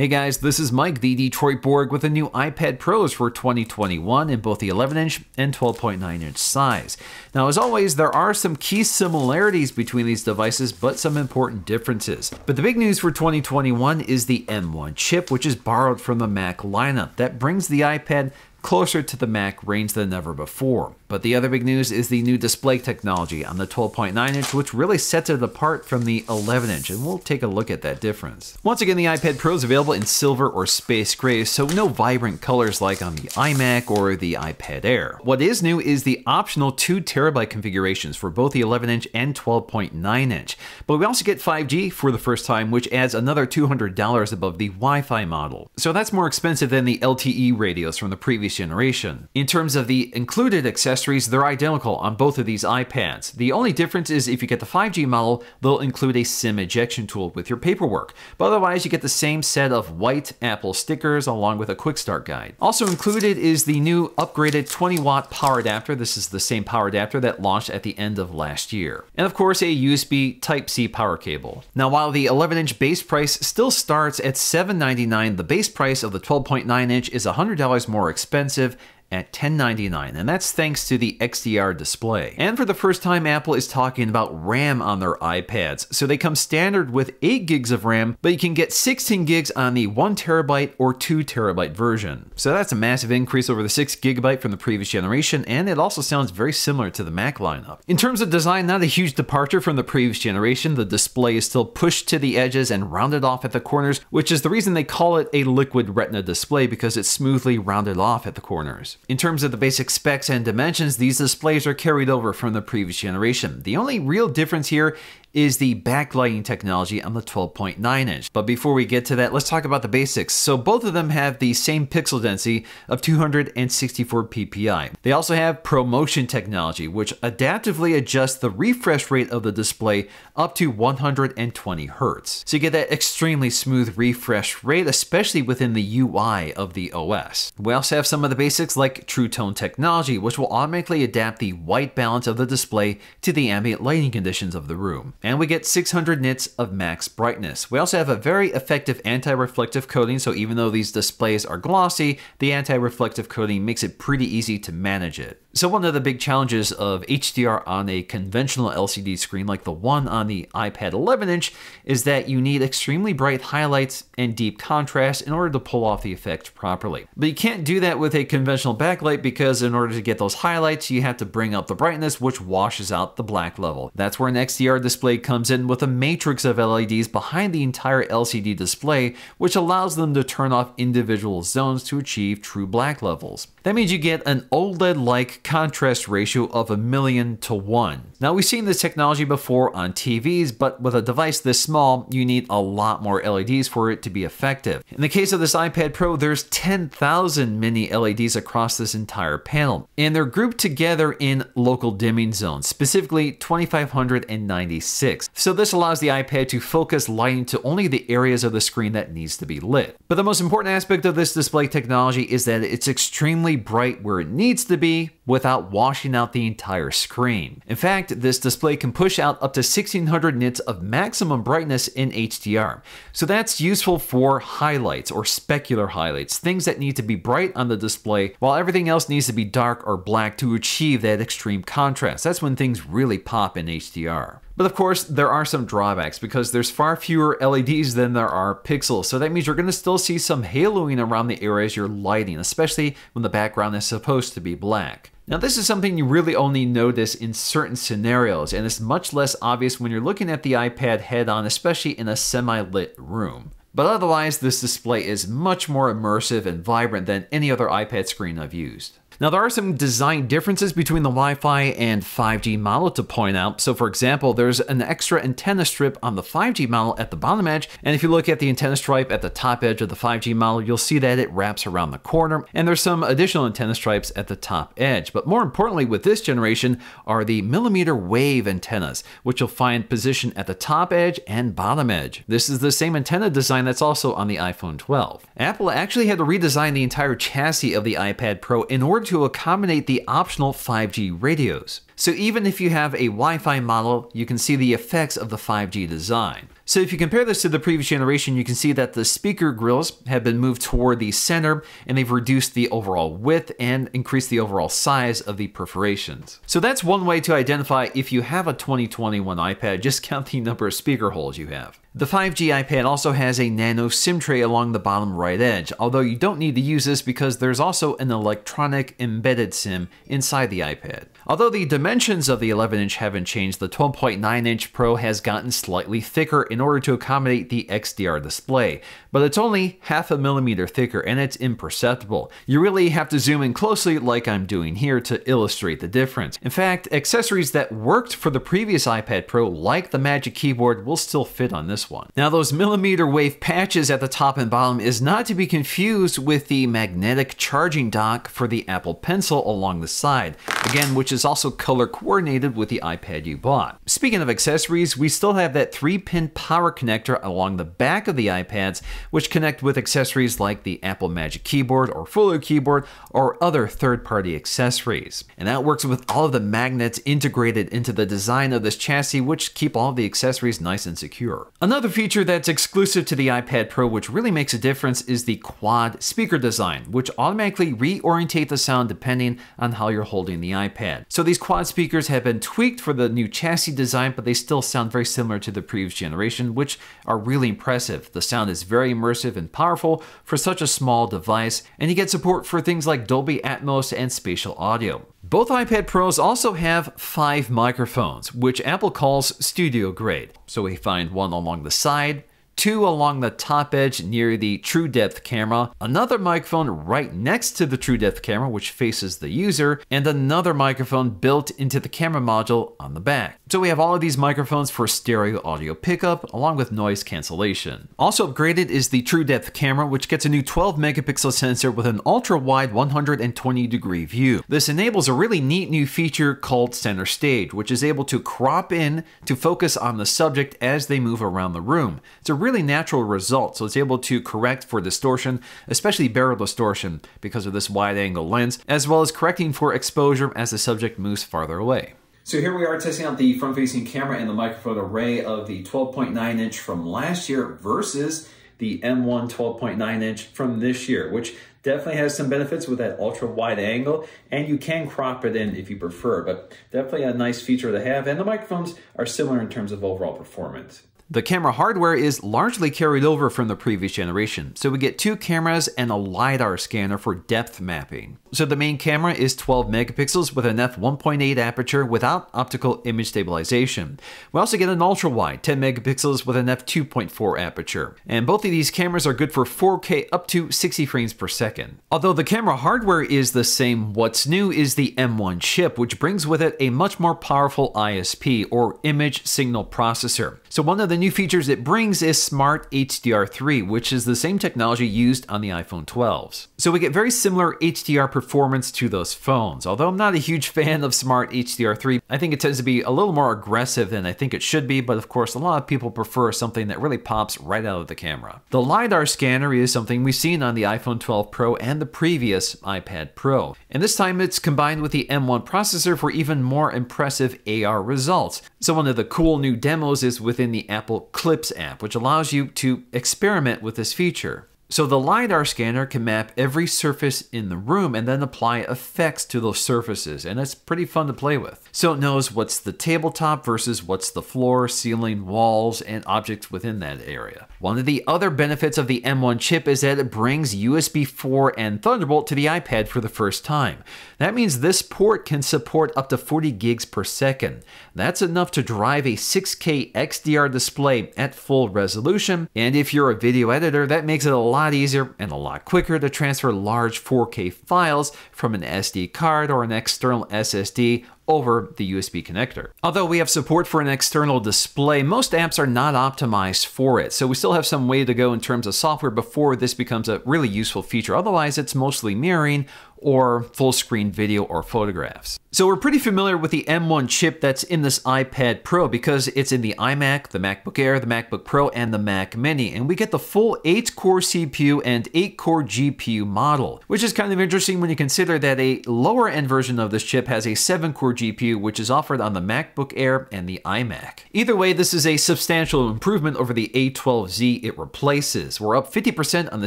Hey guys, this is Mike, the Detroit Borg, with the new iPad Pros for 2021 in both the 11 inch and 12.9 inch size. Now, as always, there are some key similarities between these devices, but some important differences. But the big news for 2021 is the M1 chip, which is borrowed from the Mac lineup. That brings the iPad closer to the Mac range than ever before. But the other big news is the new display technology on the 12.9 inch, which really sets it apart from the 11 inch, and we'll take a look at that difference. Once again, the iPad Pro is available in silver or space gray, so no vibrant colors like on the iMac or the iPad Air. What is new is the optional 2 terabyte configurations for both the 11 inch and 12.9 inch. But we also get 5G for the first time, which adds another $200 above the Wi Fi model. So that's more expensive than the LTE radios from the previous generation. In terms of the included accessories, accessories, they're identical on both of these iPads. The only difference is if you get the 5G model, they'll include a SIM ejection tool with your paperwork. But otherwise, you get the same set of white Apple stickers along with a quick start guide. Also included is the new upgraded 20 watt power adapter. This is the same power adapter that launched at the end of last year. And of course, a USB Type-C power cable. Now, while the 11 inch base price still starts at 799, the base price of the 12.9 inch is $100 more expensive at 1099, and that's thanks to the XDR display. And for the first time, Apple is talking about RAM on their iPads. So they come standard with 8 gigs of RAM, but you can get 16 gigs on the 1 terabyte or 2 terabyte version. So that's a massive increase over the 6 gigabyte from the previous generation, and it also sounds very similar to the Mac lineup. In terms of design, not a huge departure from the previous generation. The display is still pushed to the edges and rounded off at the corners, which is the reason they call it a liquid retina display because it's smoothly rounded off at the corners. In terms of the basic specs and dimensions, these displays are carried over from the previous generation. The only real difference here is the backlighting technology on the 12.9 inch. But before we get to that, let's talk about the basics. So both of them have the same pixel density of 264 ppi. They also have ProMotion technology, which adaptively adjusts the refresh rate of the display up to 120 hertz. So you get that extremely smooth refresh rate, especially within the UI of the OS. We also have some of the basics like True Tone technology, which will automatically adapt the white balance of the display to the ambient lighting conditions of the room and we get 600 nits of max brightness. We also have a very effective anti-reflective coating, so even though these displays are glossy, the anti-reflective coating makes it pretty easy to manage it. So one of the big challenges of HDR on a conventional LCD screen like the one on the iPad 11 inch is that you need extremely bright highlights and deep contrast in order to pull off the effect properly. But you can't do that with a conventional backlight because in order to get those highlights, you have to bring up the brightness, which washes out the black level. That's where an XDR display comes in with a matrix of LEDs behind the entire LCD display, which allows them to turn off individual zones to achieve true black levels. That means you get an OLED-like contrast ratio of a million to one. Now we've seen this technology before on TVs, but with a device this small, you need a lot more LEDs for it to be effective. In the case of this iPad Pro, there's 10,000 mini LEDs across this entire panel, and they're grouped together in local dimming zones, specifically 2596. So this allows the iPad to focus lighting to only the areas of the screen that needs to be lit. But the most important aspect of this display technology is that it's extremely bright where it needs to be without washing out the entire screen. In fact, this display can push out up to 1600 nits of maximum brightness in HDR. So that's useful for highlights or specular highlights, things that need to be bright on the display while everything else needs to be dark or black to achieve that extreme contrast. That's when things really pop in HDR. But of course, there are some drawbacks because there's far fewer LEDs than there are pixels. So that means you're going to still see some haloing around the areas you're lighting, especially when the background is supposed to be black. Now this is something you really only notice in certain scenarios and it's much less obvious when you're looking at the iPad head on, especially in a semi-lit room. But otherwise, this display is much more immersive and vibrant than any other iPad screen I've used. Now, there are some design differences between the Wi-Fi and 5G model to point out. So for example, there's an extra antenna strip on the 5G model at the bottom edge. And if you look at the antenna stripe at the top edge of the 5G model, you'll see that it wraps around the corner. And there's some additional antenna stripes at the top edge. But more importantly, with this generation are the millimeter wave antennas, which you'll find positioned at the top edge and bottom edge. This is the same antenna design that's also on the iPhone 12. Apple actually had to redesign the entire chassis of the iPad Pro in order to accommodate the optional 5G radios. So even if you have a Wi-Fi model, you can see the effects of the 5G design. So if you compare this to the previous generation, you can see that the speaker grills have been moved toward the center and they've reduced the overall width and increased the overall size of the perforations. So that's one way to identify if you have a 2021 iPad, just count the number of speaker holes you have. The 5G iPad also has a nano SIM tray along the bottom right edge, although you don't need to use this because there's also an electronic embedded SIM inside the iPad. Although the dimensions of the 11 inch haven't changed, the 12.9 inch Pro has gotten slightly thicker in order to accommodate the XDR display, but it's only half a millimeter thicker and it's imperceptible. You really have to zoom in closely like I'm doing here to illustrate the difference. In fact, accessories that worked for the previous iPad Pro like the Magic Keyboard will still fit on this this one. Now those millimeter wave patches at the top and bottom is not to be confused with the magnetic charging dock for the Apple Pencil along the side, again which is also color coordinated with the iPad you bought. Speaking of accessories, we still have that 3-pin power connector along the back of the iPads which connect with accessories like the Apple Magic Keyboard or Folio Keyboard or other third-party accessories. And that works with all of the magnets integrated into the design of this chassis which keep all the accessories nice and secure. Another feature that's exclusive to the iPad Pro which really makes a difference is the quad speaker design, which automatically reorientate the sound depending on how you're holding the iPad. So these quad speakers have been tweaked for the new chassis design, but they still sound very similar to the previous generation, which are really impressive. The sound is very immersive and powerful for such a small device, and you get support for things like Dolby Atmos and spatial audio. Both iPad Pros also have five microphones, which Apple calls studio grade. So we find one along the side, two along the top edge near the true depth camera, another microphone right next to the true depth camera which faces the user, and another microphone built into the camera module on the back. So we have all of these microphones for stereo audio pickup along with noise cancellation. Also upgraded is the true depth camera which gets a new 12 megapixel sensor with an ultra wide 120 degree view. This enables a really neat new feature called center stage which is able to crop in to focus on the subject as they move around the room. It's a really really natural result. So it's able to correct for distortion, especially barrel distortion because of this wide angle lens, as well as correcting for exposure as the subject moves farther away. So here we are testing out the front-facing camera and the microphone array of the 12.9 inch from last year versus the M1 12.9 inch from this year, which definitely has some benefits with that ultra wide angle and you can crop it in if you prefer, but definitely a nice feature to have. And the microphones are similar in terms of overall performance. The camera hardware is largely carried over from the previous generation, so we get two cameras and a LiDAR scanner for depth mapping. So the main camera is 12 megapixels with an f1.8 aperture without optical image stabilization. We also get an ultra wide 10 megapixels with an f2.4 aperture. And both of these cameras are good for 4K up to 60 frames per second. Although the camera hardware is the same, what's new is the M1 chip, which brings with it a much more powerful ISP or image signal processor. So one of the new features it brings is Smart HDR3, which is the same technology used on the iPhone 12s. So we get very similar HDR performance to those phones. Although I'm not a huge fan of Smart HDR3, I think it tends to be a little more aggressive than I think it should be, but of course a lot of people prefer something that really pops right out of the camera. The LiDAR scanner is something we've seen on the iPhone 12 Pro and the previous iPad Pro. And this time it's combined with the M1 processor for even more impressive AR results. So one of the cool new demos is within the Apple Clips app, which allows you to experiment with this feature. So the LiDAR scanner can map every surface in the room and then apply effects to those surfaces, and it's pretty fun to play with. So it knows what's the tabletop versus what's the floor, ceiling, walls, and objects within that area. One of the other benefits of the M1 chip is that it brings USB 4 and Thunderbolt to the iPad for the first time. That means this port can support up to 40 gigs per second. That's enough to drive a 6K XDR display at full resolution, and if you're a video editor, that makes it a lot lot easier and a lot quicker to transfer large 4K files from an SD card or an external SSD over the USB connector. Although we have support for an external display, most apps are not optimized for it, so we still have some way to go in terms of software before this becomes a really useful feature. Otherwise, it's mostly mirroring or full screen video or photographs. So we're pretty familiar with the M1 chip that's in this iPad Pro because it's in the iMac, the MacBook Air, the MacBook Pro, and the Mac Mini. And we get the full 8-core CPU and 8-core GPU model, which is kind of interesting when you consider that a lower end version of this chip has a 7-core GPU, which is offered on the MacBook Air and the iMac. Either way, this is a substantial improvement over the A12Z it replaces. We're up 50% on the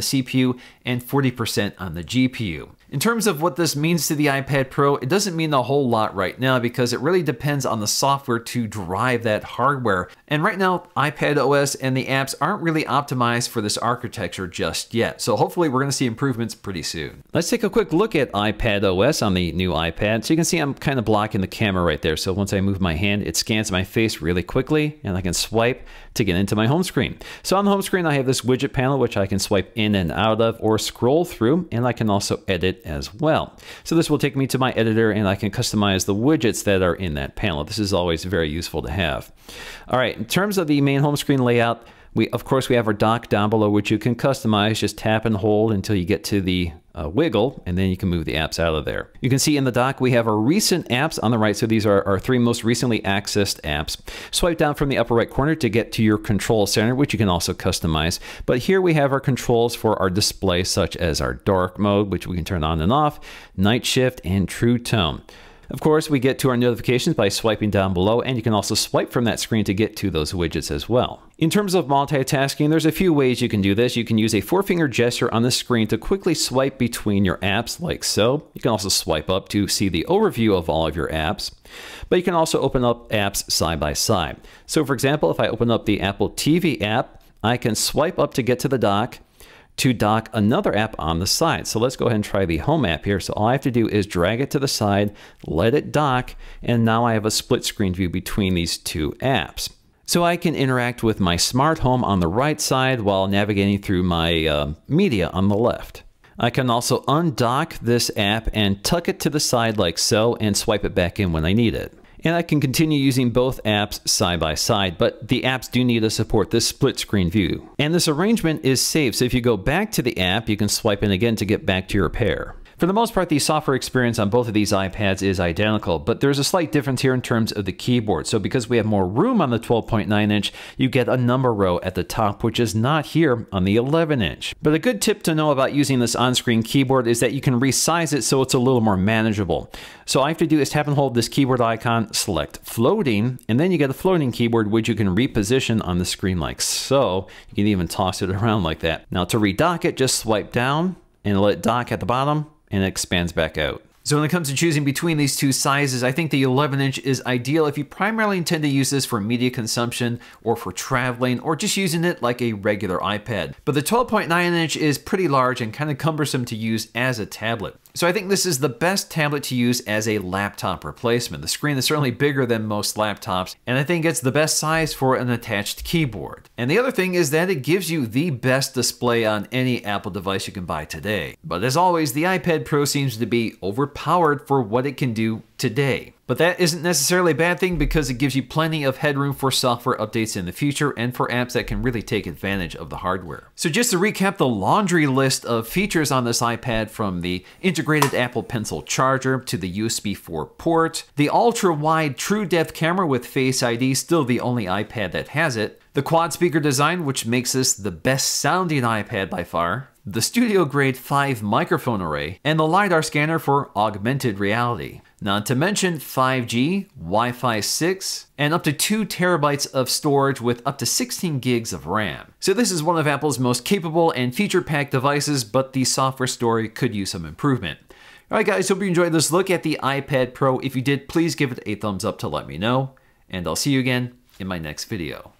CPU and 40% on the GPU. In terms of what this means to the iPad Pro, it doesn't mean a whole lot right now because it really depends on the software to drive that hardware. And right now, iPad OS and the apps aren't really optimized for this architecture just yet. So hopefully we're gonna see improvements pretty soon. Let's take a quick look at iPad OS on the new iPad. So you can see I'm kind of blocking the camera right there. So once I move my hand, it scans my face really quickly and I can swipe to get into my home screen. So on the home screen, I have this widget panel, which I can swipe in and out of or scroll through, and I can also edit as well. So this will take me to my editor and I can customize the widgets that are in that panel. This is always very useful to have. All right, in terms of the main home screen layout, we, of course, we have our dock down below, which you can customize. Just tap and hold until you get to the uh, wiggle, and then you can move the apps out of there. You can see in the dock we have our recent apps on the right. So these are our three most recently accessed apps. Swipe down from the upper right corner to get to your control center, which you can also customize. But here we have our controls for our display, such as our dark mode, which we can turn on and off, night shift, and true tone. Of course, we get to our notifications by swiping down below, and you can also swipe from that screen to get to those widgets as well. In terms of multitasking, there's a few ways you can do this. You can use a four finger gesture on the screen to quickly swipe between your apps like so. You can also swipe up to see the overview of all of your apps. But you can also open up apps side by side. So for example, if I open up the Apple TV app, I can swipe up to get to the dock, to dock another app on the side. So let's go ahead and try the home app here. So all I have to do is drag it to the side, let it dock, and now I have a split screen view between these two apps. So I can interact with my smart home on the right side while navigating through my uh, media on the left. I can also undock this app and tuck it to the side like so and swipe it back in when I need it and I can continue using both apps side by side, but the apps do need to support this split screen view. And this arrangement is safe, so if you go back to the app, you can swipe in again to get back to your pair. For the most part, the software experience on both of these iPads is identical, but there's a slight difference here in terms of the keyboard. So because we have more room on the 12.9 inch, you get a number row at the top, which is not here on the 11 inch. But a good tip to know about using this on-screen keyboard is that you can resize it so it's a little more manageable. So all I have to do is tap and hold this keyboard icon, select floating, and then you get a floating keyboard which you can reposition on the screen like so. You can even toss it around like that. Now to redock it, just swipe down and let it dock at the bottom and it expands back out. So when it comes to choosing between these two sizes, I think the 11 inch is ideal if you primarily intend to use this for media consumption or for traveling or just using it like a regular iPad. But the 12.9 inch is pretty large and kind of cumbersome to use as a tablet. So I think this is the best tablet to use as a laptop replacement. The screen is certainly bigger than most laptops, and I think it's the best size for an attached keyboard. And the other thing is that it gives you the best display on any Apple device you can buy today. But as always, the iPad Pro seems to be overpowered for what it can do today. But that isn't necessarily a bad thing because it gives you plenty of headroom for software updates in the future and for apps that can really take advantage of the hardware. So just to recap the laundry list of features on this iPad from the integrated Apple Pencil charger to the USB 4 port, the ultra-wide true depth camera with Face ID, still the only iPad that has it, the quad speaker design which makes this the best sounding iPad by far, the studio grade 5 microphone array, and the LiDAR scanner for augmented reality. Not to mention 5G, Wi-Fi 6, and up to 2 terabytes of storage with up to 16 gigs of RAM. So this is one of Apple's most capable and feature-packed devices, but the software story could use some improvement. Alright guys, hope you enjoyed this look at the iPad Pro. If you did, please give it a thumbs up to let me know, and I'll see you again in my next video.